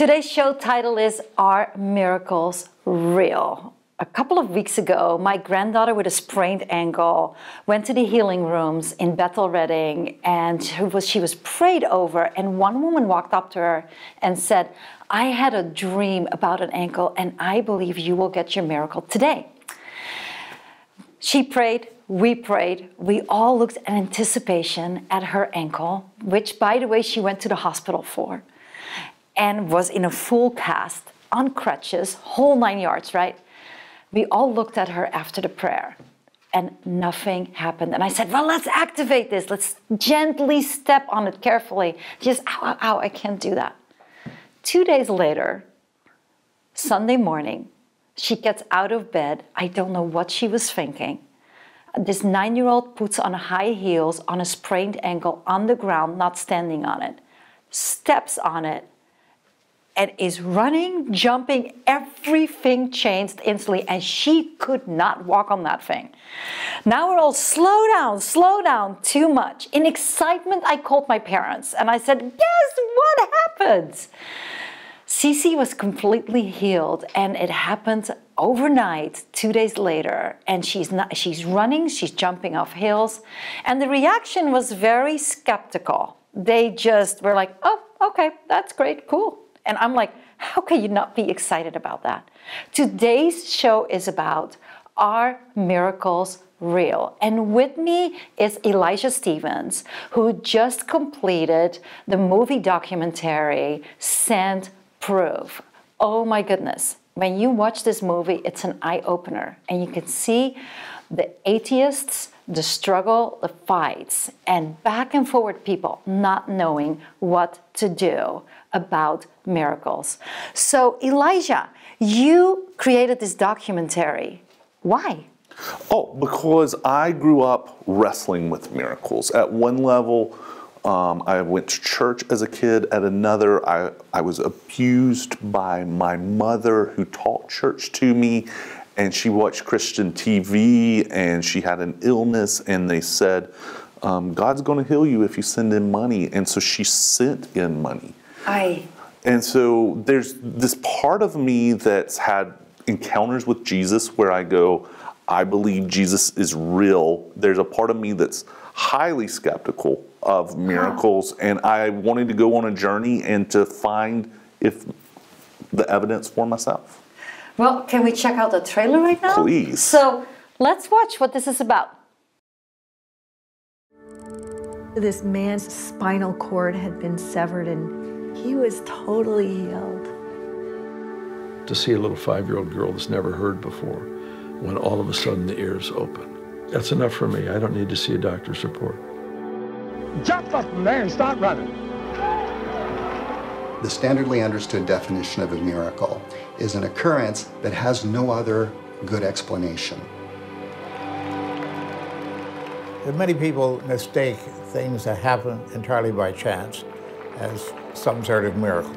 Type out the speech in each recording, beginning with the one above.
Today's show title is Are Miracles Real? A couple of weeks ago, my granddaughter with a sprained ankle went to the healing rooms in Bethel Redding and she was, she was prayed over. And one woman walked up to her and said, I had a dream about an ankle and I believe you will get your miracle today. She prayed, we prayed, we all looked in anticipation at her ankle, which, by the way, she went to the hospital for and was in a full cast, on crutches, whole nine yards, right? We all looked at her after the prayer and nothing happened. And I said, Well, let's activate this. Let's gently step on it carefully. Just, ow, ow, ow, I can't do that. Two days later, Sunday morning, she gets out of bed. I don't know what she was thinking. This nine year old puts on high heels on a sprained ankle on the ground, not standing on it, steps on it, and is running, jumping, everything changed instantly, and she could not walk on that thing. Now we're all slow down, slow down, too much. In excitement, I called my parents and I said, Guess what happened? Cece was completely healed, and it happened overnight, two days later. And she's not, she's running, she's jumping off hills, and the reaction was very skeptical. They just were like, "Oh, okay, that's great, cool." And I'm like, "How can you not be excited about that?" Today's show is about are miracles real. And with me is Elijah Stephens, who just completed the movie documentary Send Proof. Oh my goodness. When you watch this movie, it's an eye opener, and you can see the atheists, the struggle, the fights, and back and forward people not knowing what to do about miracles. So, Elijah, you created this documentary. Why? Oh, because I grew up wrestling with miracles. At one level, um, I went to church as a kid. At another, I, I was abused by my mother who taught church to me. And she watched Christian TV and she had an illness, and they said, um, God's going to heal you if you send in money. And so she sent in money. I. And so there's this part of me that's had encounters with Jesus where I go, I believe Jesus is real. There's a part of me that's highly skeptical of miracles, and I wanted to go on a journey and to find if the evidence for myself. Well, can we check out the trailer right now? Please. So let's watch what this is about. This man's spinal cord had been severed and he was totally healed. To see a little five year old girl that's never heard before when all of a sudden the ears open. That's enough for me. I don't need to see a doctor's report. Jump up from there and start running. The standardly understood definition of a miracle is an occurrence that has no other good explanation. Many people mistake things that happen entirely by chance as some sort of miracle.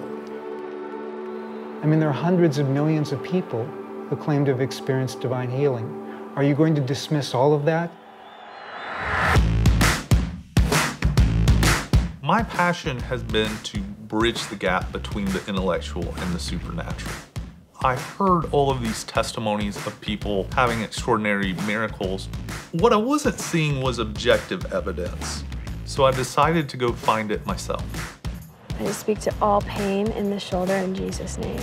I mean, there are hundreds of millions of people who claim to have experienced divine healing. Are you going to dismiss all of that? My passion has been to bridge the gap between the intellectual and the supernatural. I heard all of these testimonies of people having extraordinary miracles. What I wasn't seeing was objective evidence, so I decided to go find it myself. I speak to all pain in the shoulder in Jesus' name.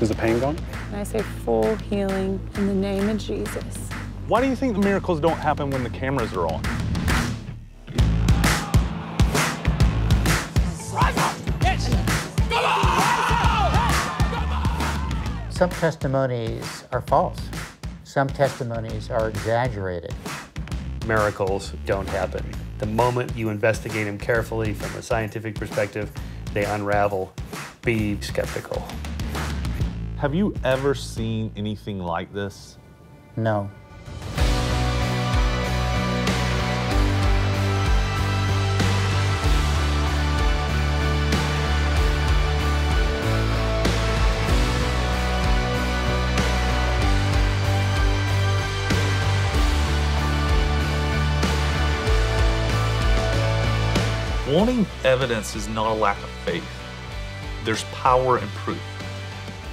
Is the pain gone? And I say full healing in the name of Jesus. Why do you think the miracles don't happen when the cameras are on? Some testimonies are false. Some testimonies are exaggerated. Miracles don't happen. The moment you investigate them carefully from a scientific perspective, they unravel. Be skeptical. Have you ever seen anything like this? No. Wanting evidence is not a lack of faith. there's power in proof.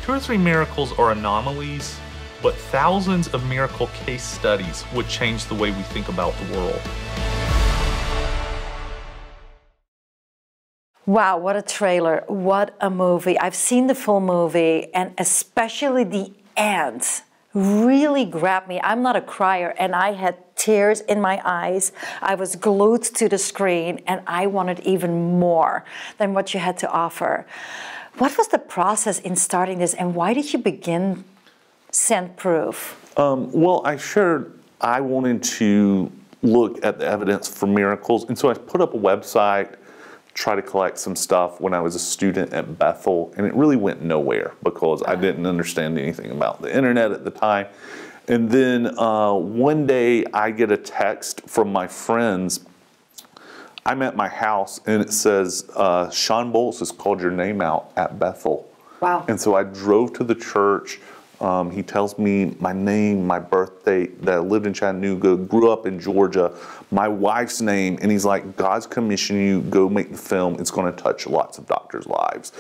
Two or three miracles are anomalies, but thousands of miracle case studies would change the way we think about the world. Wow, what a trailer. What a movie. I've seen the full movie, and especially the end really grabbed me. I'm not a crier, and I had tears in my eyes. I was glued to the screen, and I wanted even more than what you had to offer. What was the process in starting this, and why did you begin Send Proof? Um, well, I shared I wanted to look at the evidence for miracles, and so I put up a website try to collect some stuff when I was a student at Bethel, and it really went nowhere because I didn't understand anything about the internet at the time. And then uh, one day I get a text from my friends. I'm at my house and it says, uh, Shawn Bolz has called your name out at Bethel. Wow. And so I drove to the church. Um, he tells me my name, my birth date, that I lived in Chattanooga, grew up in Georgia, my wife's name, and he's like, God's commissioned you, go make the film. It's going to touch lots of doctors' lives.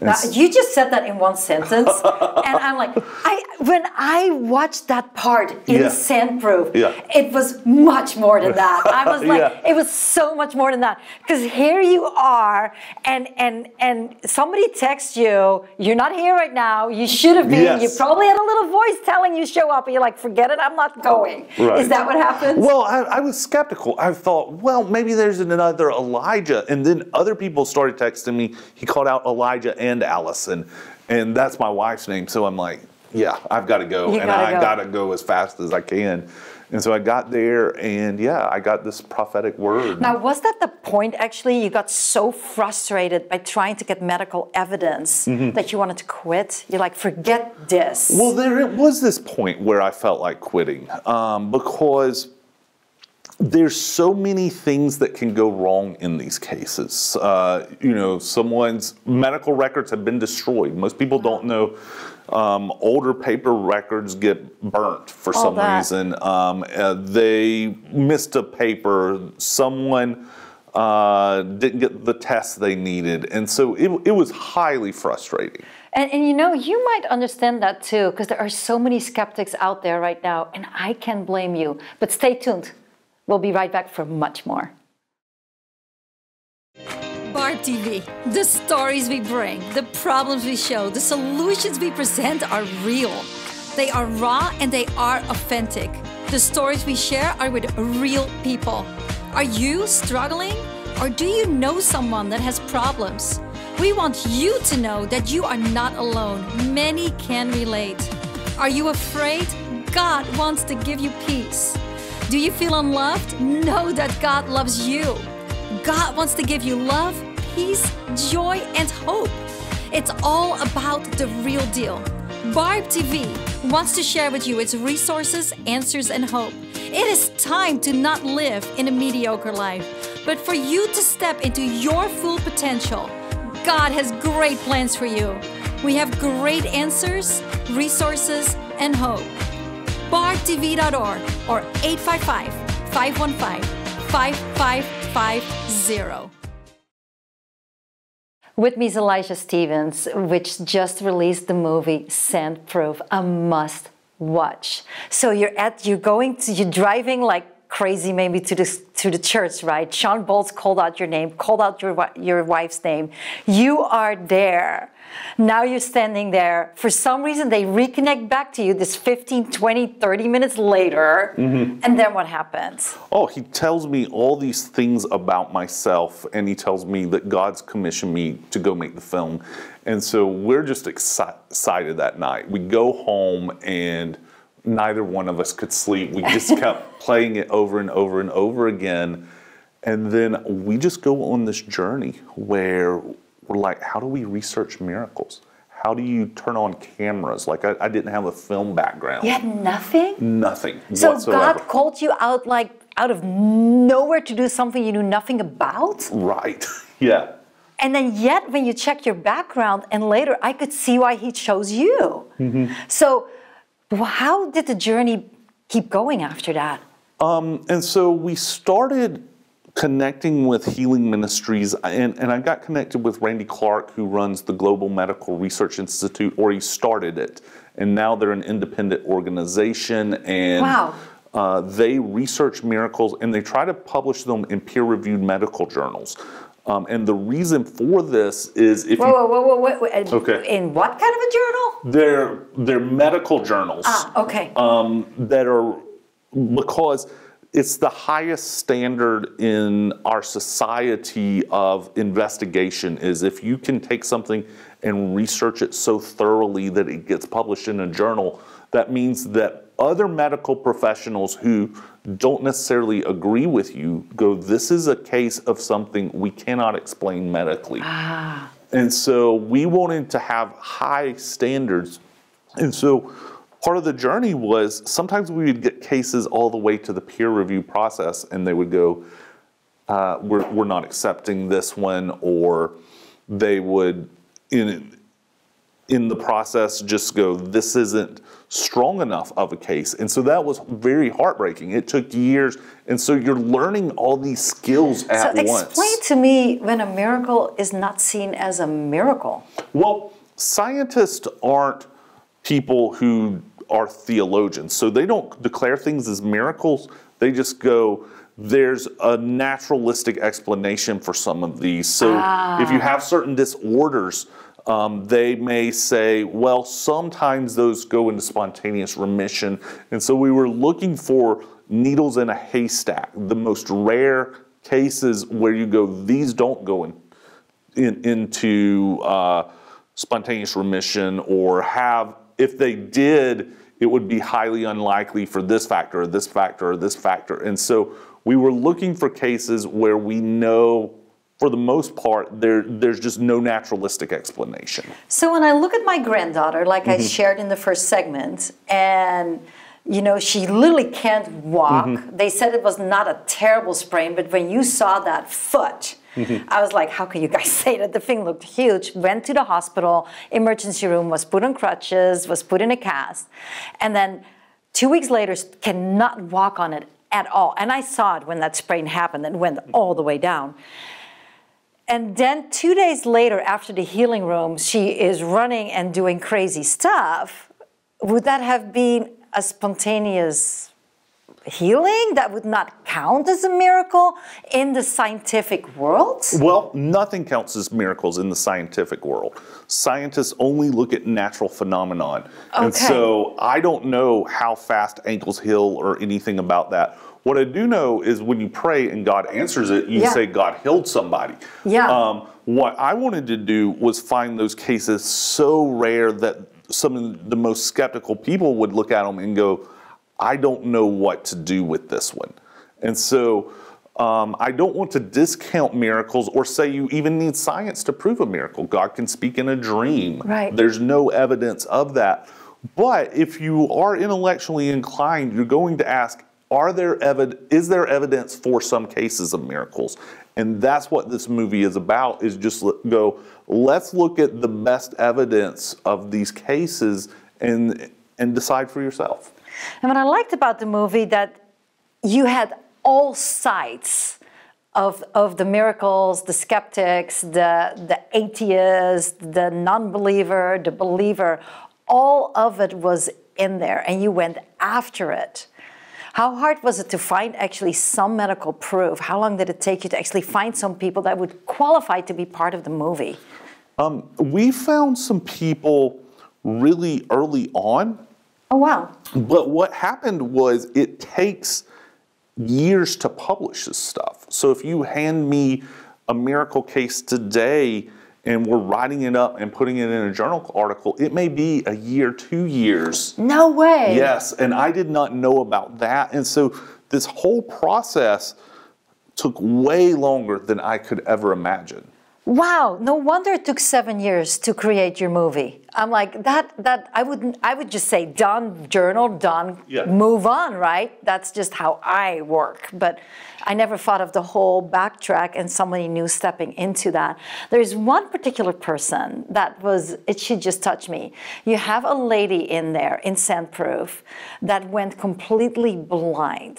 Now, you just said that in one sentence, and I'm like, I when I watched that part in Yeah. Send Proof, Yeah. it was much more than that. I was like, Yeah. it was so much more than that. Because here you are, and and and somebody texts you, you're not here right now. You should have been. Yes. You probably had a little voice telling you show up, and you're like, forget it, I'm not going. Right. Is that what happened? Well, I, I was skeptical. I thought, well, maybe there's another Elijah. And then other people started texting me. He called out Elijah and Allison. And that's my wife's name. So I'm like, yeah, I've got to go. You and gotta I go. got to go as fast as I can. And so I got there, and yeah, I got this prophetic word. Now, was that the point actually? You got so frustrated by trying to get medical evidence Mhm. that you wanted to quit? You're like, forget this. Well, there it was this point where I felt like quitting um, because there's so many things that can go wrong in these cases. Uh, you know, someone's medical records have been destroyed. Most people don't know. Um, older paper records get burnt for All some that. reason. Um, uh, they missed a paper. Someone uh, didn't get the test they needed, and so it, it was highly frustrating. And, and you know, you might understand that too, because there are so many skeptics out there right now, and I can blame you. But stay tuned. We'll be right back for much more. Barb TV. The stories we bring, the problems we show, the solutions we present are real. They are raw and they are authentic. The stories we share are with real people. Are you struggling? Or do you know someone that has problems? We want you to know that you are not alone. Many can relate. Are you afraid? God wants to give you peace. Do you feel unloved? Know that God loves you. God wants to give you love, peace, joy, and hope. It's all about the real deal. Barb TV wants to share with you its resources, answers, and hope. It is time to not live in a mediocre life, but for you to step into your full potential. God has great plans for you. We have great answers, resources, and hope. BarbTV.org or 855 515 5550. With me is Elijah Stephens, which just released the movie Send Proof, a must watch. So you're at you're going to you're driving like crazy maybe to the to the church, right? Shawn Bolz called out your name, called out your your wife's name. You are there. Now you're standing there. For some reason they reconnect back to you this 15, 20, 30 minutes later. Mhm. And then what happens? Oh, he tells me all these things about myself, and he tells me that God's commissioned me to go make the film. And so we're just exci- excited that night. We go home, and neither one of us could sleep. We just kept playing it over and over and over again. And then we just go on this journey where we're like, how do we research miracles? How do you turn on cameras? Like, I, I didn't have a film background. You had nothing? Nothing So whatsoever. God called you out like out of nowhere to do something you knew nothing about? Right. yeah. And then yet when you check your background and later I could see why he chose you. Mm-hmm. So how did the journey keep going after that? Um, and so we started connecting with healing ministries, and, and I got connected with Randy Clark, who runs the Global Medical Research Institute, or he started it, and now they're an independent organization, and Wow. uh, they research miracles and they try to publish them in peer-reviewed medical journals. Um, and the reason for this is if Whoa, you whoa, whoa, whoa, whoa. Okay. In what kind of a journal? they're they're medical journals Ah, okay. um, that are because it's the highest standard in our society of investigation is if you can take something and research it so thoroughly that it gets published in a journal that means that other medical professionals who don't necessarily agree with you go this is a case of something we cannot explain medically Ah. and so we wanted to have high standards. And so part of the journey was sometimes we would get cases all the way to the peer review process and they would go, uh, we're, we're not accepting this one, or they would, in, in the process, just go, this isn't strong enough of a case. And so that was very heartbreaking. It took years. And so you're learning all these skills at so once. explain to me when a miracle is not seen as a miracle. Well, scientists aren't people who are theologians. So they don't declare things as miracles. They just go, there's a naturalistic explanation for some of these. So if you have certain disorders, um, they may say, well, sometimes those go into spontaneous remission. And so we were looking for needles in a haystack, the most rare cases where you go, these don't go in in, into uh, spontaneous remission or have, if they did, it would be highly unlikely for this factor or this factor or this factor. And so we were looking for cases where we know, for the most part, there, there's just no naturalistic explanation. So when I look at my granddaughter, like I Mhm. shared in the first segment, and you know she literally can't walk. Mhm. They said it was not a terrible sprain, but when you saw that foot, I was like, how can you guys say that? The thing looked huge. Went to the hospital, emergency room, was put on crutches, was put in a cast. And then two weeks later, cannot walk on it at all. And I saw it when that sprain happened and went all the way down. And then two days later, after the healing room, she is running and doing crazy stuff. Would that have been a spontaneous healing that would not count as a miracle in the scientific world? Well, nothing counts as miracles in the scientific world. Scientists only look at natural phenomenon. And so I don't know how fast ankles heal or anything about that. What I do know is when you pray and God answers it, you Yeah. say God healed somebody. Yeah. Um, what I wanted to do was find those cases so rare that some of the most skeptical people would look at them and go, I don't know what to do with this one. And so um, I don't want to discount miracles or say you even need science to prove a miracle. God can speak in a dream. Right. There's no evidence of that. But if you are intellectually inclined, you're going to ask, are there evid- is there evidence for some cases of miracles? And that's what this movie is about is just go, let's look at the best evidence of these cases and and decide for yourself. And what I liked about the movie that you had all sides of, of the miracles, the skeptics, the, the atheist, the non-believer, the believer, all of it was in there and you went after it. How hard was it to find actually some medical proof? How long did it take you to actually find some people that would qualify to be part of the movie? Um, we found some people really early on Oh, wow. But what happened was it takes years to publish this stuff. So if you hand me a miracle case today and we're writing it up and putting it in a journal article, it may be a year, two years. No way. Yes, and I did not know about that. And so this whole process took way longer than I could ever imagine. Wow, no wonder it took seven years to create your movie. I'm like that. That I would I would just say done, journal, done, Yeah. move on. Right? That's just how I work. But I never thought of the whole backtrack and somebody new stepping into that. There's one particular person that was it should just touch me. You have a lady in there in Send Proof that went completely blind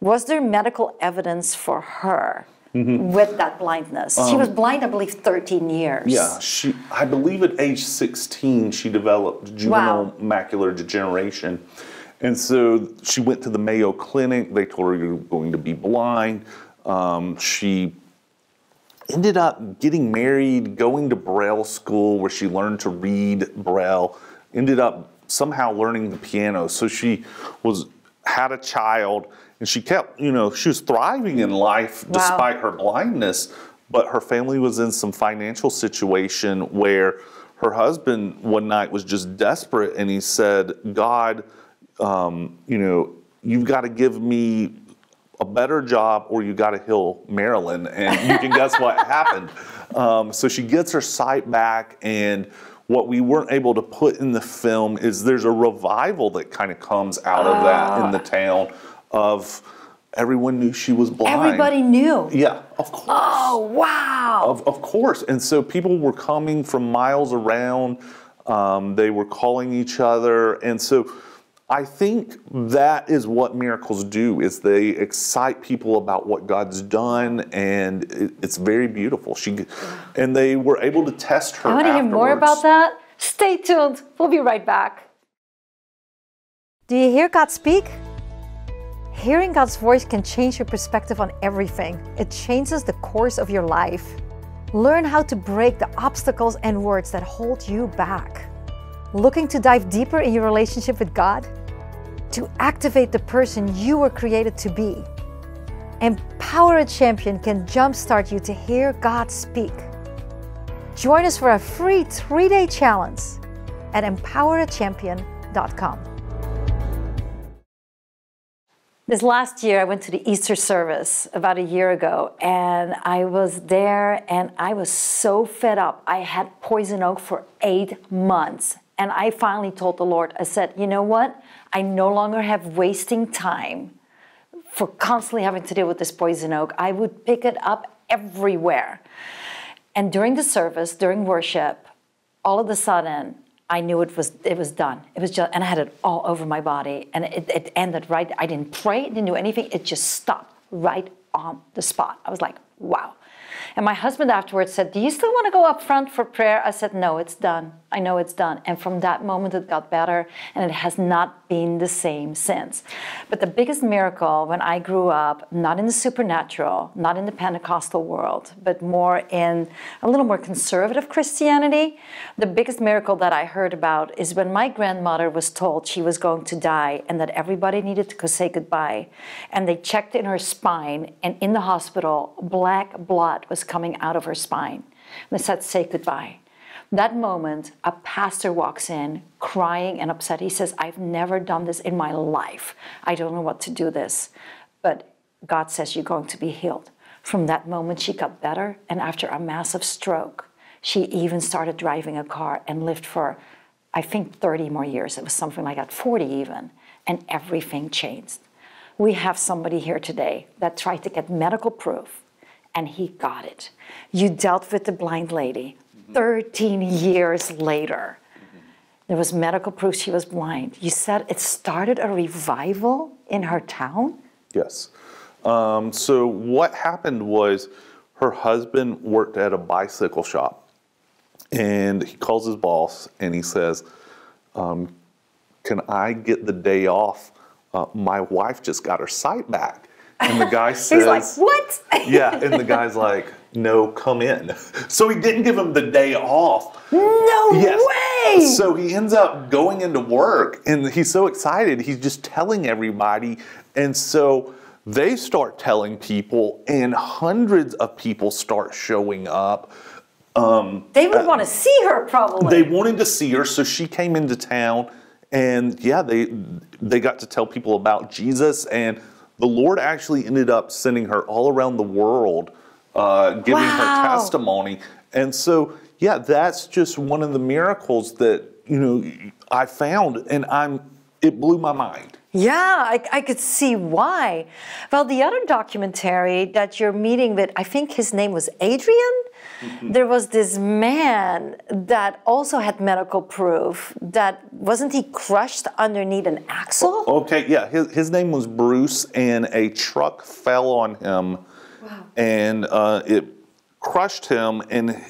Was there medical evidence for her Mhm. with that blindness? she Um, was blind, I believe, 13 years. Yeah, she. I believe at age 16 she developed juvenile macular degeneration, and so she went to the Mayo Clinic. They told her you're going to be blind. Um, she ended up getting married, going to Braille school where she learned to read Braille. Ended up somehow learning the piano. So she was had a child, and she kept, you know, she was thriving in life Wow. despite her blindness. But her family was in some financial situation where her husband one night was just desperate, and he said, "God, um, you know, you've got to give me." a better job or you got to heal Marilyn. And you can guess what happened. Um, so she gets her sight back, and what we weren't able to put in the film is there's a revival that kind of comes out of that in the town of everyone knew she was blind. Everybody knew. Yeah, of course. Oh, wow. Of, of course. And so people were coming from miles around. Um, they were calling each other. And so I think that is what miracles do is they excite people about what God's done and it, it's very beautiful. She and they were able to test her I want to hear more about that. Stay tuned. We'll be right back. Do you hear God speak? Hearing God's voice can change your perspective on everything. It changes the course of your life. Learn how to break the obstacles and words that hold you back. Looking to dive deeper in your relationship with God? To activate the person you were created to be. Empower a Champion can jumpstart you to hear God speak. Join us for a free three day challenge at empowerachampion.com. This last year, I went to the Easter service about a year ago, and I was there and I was so fed up. I had poison oak for eight months, and I finally told the Lord, I said, You know what? I no longer have wasting time for constantly having to deal with this poison oak. I would pick it up everywhere. And during the service, during worship, all of a sudden, I knew it was it was done. It was just, and I had it all over my body, and it, it ended right. I didn't pray, didn't do anything. It just stopped right on the spot. I was like, wow. And my husband afterwards said, "Do you still want to go up front for prayer?" I said, "No, it's done. I know it's done." And from that moment, it got better, and it has not been the same since. But the biggest miracle when I grew up, not in the supernatural, not in the Pentecostal world, but more in a little more conservative Christianity, the biggest miracle that I heard about is when my grandmother was told she was going to die and that everybody needed to say goodbye. And they checked in her spine, and in the hospital, black blood was coming out of her spine. They said, Say goodbye. That moment, a pastor walks in crying and upset. He says, I've never done this in my life. I don't know what to do this. But God says you're going to be healed. From that moment, she got better. And after a massive stroke, she even started driving a car and lived for, I think, 30 more years. It was something like that, 40 even. And everything changed. We have somebody here today that tried to get medical proof and he got it. You dealt with the blind lady 13 years later. There was medical proof she was blind. You said it started a revival in her town? Yes. Um, so what happened was her husband worked at a bicycle shop, and he calls his boss and he says, um, "Can I get the day off? Uh, my wife just got her sight back." And the guy says, He's like, what? "Yeah," and the guy's like, "No, come in." So he didn't give him the day off. No way! So he ends up going into work and he's so excited. He's just telling everybody. And so they start telling people, and hundreds of people start showing up. Um, They would uh, want to see her probably. they wanted to see her, so she came into town, and yeah, they they got to tell people about Jesus, and the Lord actually ended up sending her all around the world, uh, giving Wow. her testimony, and so yeah, that's just one of the miracles that you know I found, and I'm it blew my mind. Yeah, I, I could see why. Well, the other documentary that you're meeting with, I think his name was Adrian. There was this man that also had medical proof that wasn't he crushed underneath an axle? Okay, yeah, his, his name was Bruce, and a truck fell on him, and uh, it crushed him and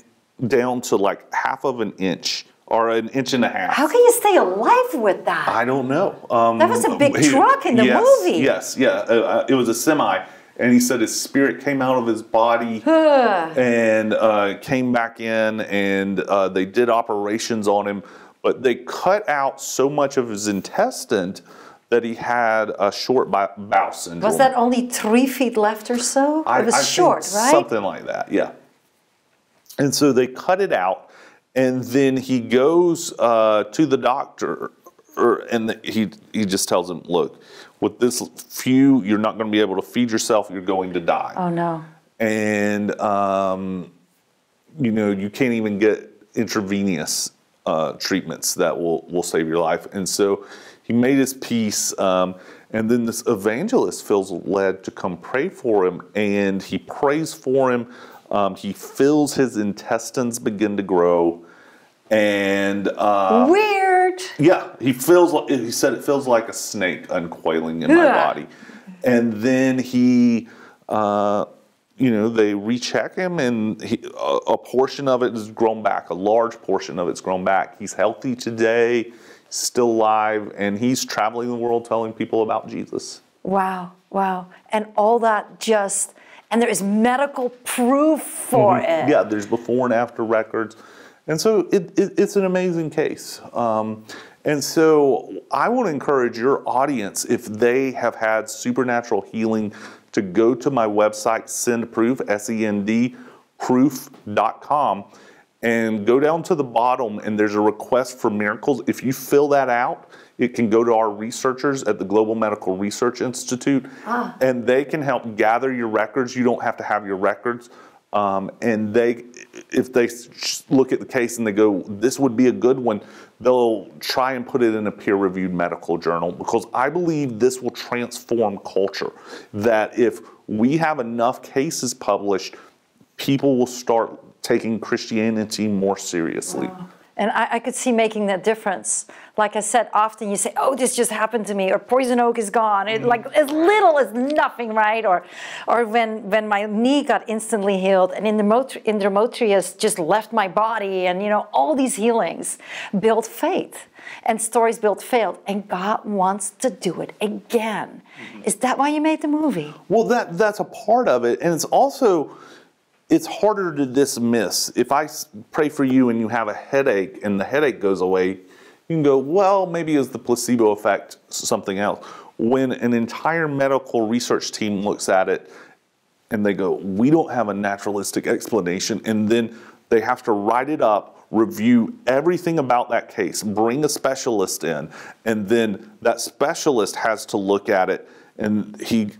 down to like half of an inch or an inch and a half. How can you stay alive with that? I don't know. Um, That was a big he- truck in the yes, movie. Yes, yeah, uh, uh, it was a semi, and he said his spirit came out of his body and uh, came back in, and uh, they did operations on him, but they cut out so much of his intestine that he had a short bow bowel syndrome. was that only three feet left or so? I- it was I short, right? Something like that, yeah. And so they cut it out, and then he goes uh, to the doctor, or, and the, he he just tells him, "Look, with this few, you're not going to be able to feed yourself. You're going to die." Oh no. and um, you know you can't even get intravenous uh, treatments that will will save your life. And so he made his peace, um, and then this evangelist feels led to come pray for him, and he prays for him. Um, he feels his intestines begin to grow, and uh, Weird. Yeah, he feels. like He said it feels like a snake uncoiling in my Ugh. body, and then he, uh, you know, they recheck him, and he, a, a portion of it has grown back. A large portion of it's grown back. He's healthy today, still alive, and he's traveling the world telling people about Jesus. Wow, wow. And all that just, and there is medical proof for Mhm. it. Yeah, there's before and after records. And so it, it, it's an amazing case. Um, and so I want to encourage your audience, if they have had supernatural healing, to go to my website, Send Proof, S E N D, proof.com, and go down to the bottom, and there's a request for miracles. If you fill that out, it can go to our researchers at the Global Medical Research Institute, Ah. and they can help gather your records. You don't have to have your records. Um, and they, if they look at the case and they go, this would be a good one, they'll try and put it in a peer-reviewed medical journal because I believe this will transform culture. That if we have enough cases published, people will start taking Christianity more seriously. And I, I could see making that difference. Like I said, often you say, "Oh, this just happened to me," or "Poison oak is gone." It, like as little as nothing, right? Or, or when when my knee got instantly healed, and endometri- endometrius just left my body, and you know all these healings build faith, and stories build faith, and God wants to do it again. Is that why you made the movie? Well, that that's a part of it, and it's also it's harder to dismiss. If I pray for you and you have a headache and the headache goes away, you can go, well, maybe it's the placebo effect, something else. When an entire medical research team looks at it and they go, we don't have a naturalistic explanation, and then they have to write it up, review everything about that case, bring a specialist in, and then that specialist has to look at it and he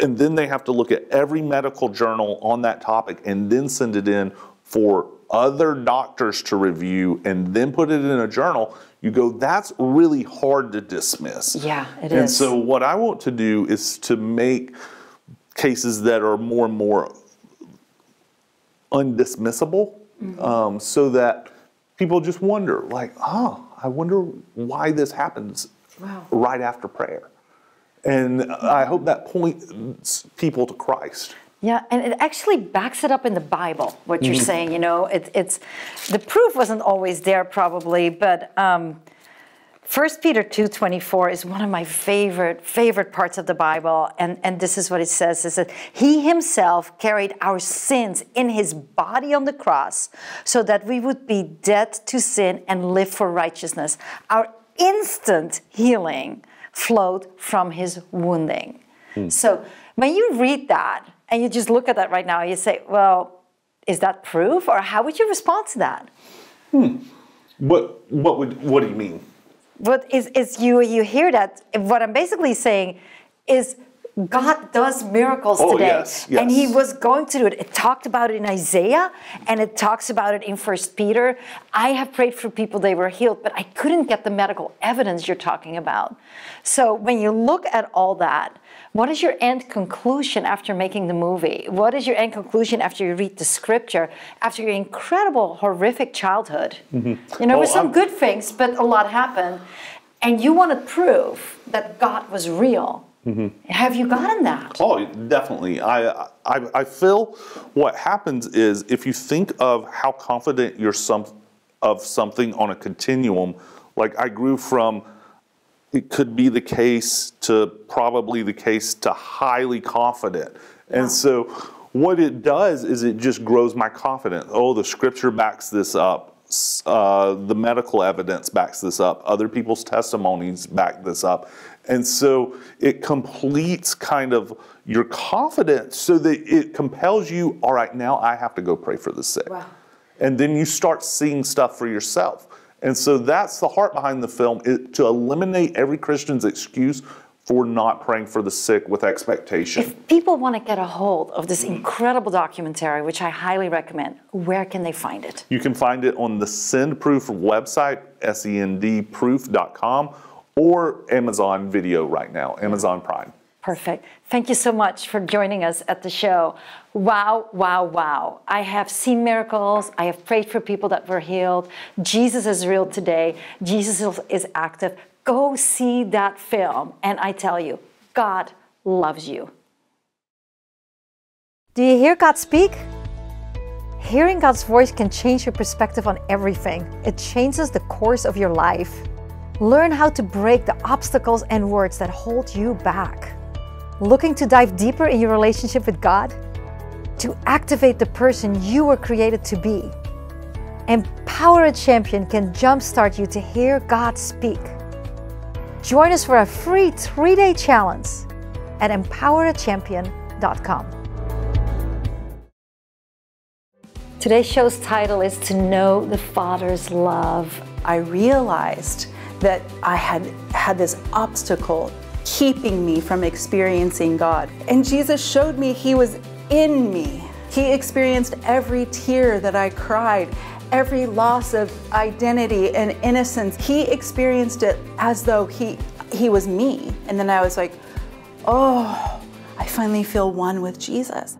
and then they have to look at every medical journal on that topic and then send it in for other doctors to review and then put it in a journal. You go, that's really hard to dismiss. Yeah, it and is. so what I want to do is to make cases that are more and more undismissible Mm-hmm. um, so that people just wonder like oh i wonder why this happens Wow. right after prayer and i hope that points people to christ Yeah, and it actually backs it up in the Bible. What you're Mhm. saying, you know, it, it's the proof wasn't always there probably, but um, 1 Peter 2:24 is one of my favorite favorite parts of the Bible, and and this is what it says: is that He Himself carried our sins in His body on the cross, so that we would be dead to sin and live for righteousness. Our instant healing flowed from His wounding. So when you read that and you just look at that right now, you say, well, is that proof? Or how would you respond to that? Hmm. what what would what do you mean What is, is you you hear that? What I'm basically saying is God does miracles Oh, today. yes, yes. And he was going to do it. It talked about it in Isaiah and it talks about it in First Peter. I have prayed for people they were healed, but I couldn't get the medical evidence you're talking about. So when you look at all that, what is your end conclusion after making the movie? What is your end conclusion after you read the scripture, after your incredible, horrific childhood? Mm-hmm. You know, Oh, with some I'm- good things, but a lot happened. And you want to prove that God was real. Have you gotten that? Oh, definitely. I, I I feel what happens is if you think of how confident you're some of something on a continuum, like I grew from it could be the case to probably the case to highly confident. And so what it does is it just grows my confidence. Oh, the scripture backs this up. Uh, the medical evidence backs this up. Other people's testimonies back this up. And so it completes kind of your confidence so that it compels you, all right, now I have to go pray for the sick. And then you start seeing stuff for yourself. And so that's the heart behind the film it, to eliminate every Christian's excuse for not praying for the sick with expectation. If people want to get a hold of this incredible documentary, which I highly recommend. Where can they find it? You can find it on the Send Proof website, sendproof.com, or Amazon Video right now, Amazon Prime. Perfect. Thank you so much for joining us at the show. Wow, wow, wow. I have seen miracles. I have prayed for people that were healed. Jesus is real today. Jesus is- is active. Go see that film. And I tell you, God loves you. Do you hear God speak? Hearing God's voice can change your perspective on everything. It changes the course of your life. Learn how to break the obstacles and words that hold you back. Looking to dive deeper in your relationship with God? To activate the person you were created to be. Empower a Champion can jumpstart you to hear God speak. Join us for a free three day challenge at empowerachampion.com. Today's show's title is To Know the Father's Love. I realized that I had had this obstacle keeping me from experiencing God. And Jesus showed me He was in me. He experienced every tear that I cried, every loss of identity and innocence. He experienced it as though He, he was me. And then I was like, oh, I finally feel one with Jesus.